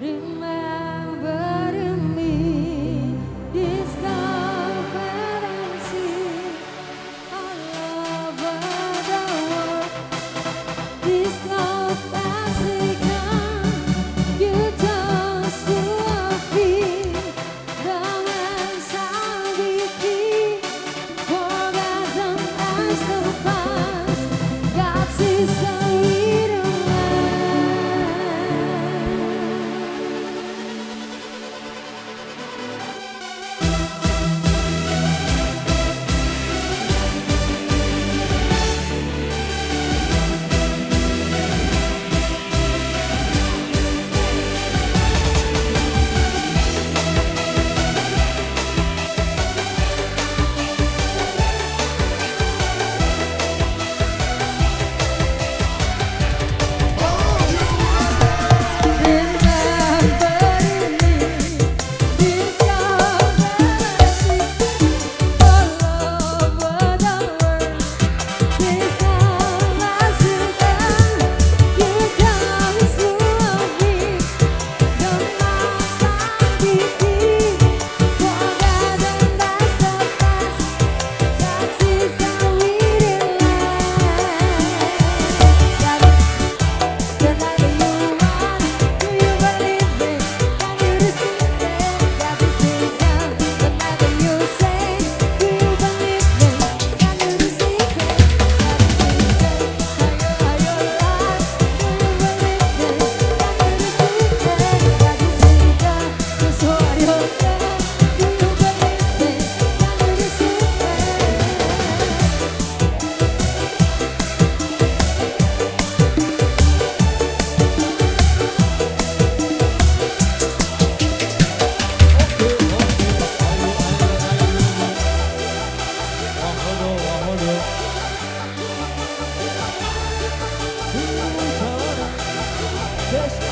Rindu. Yes.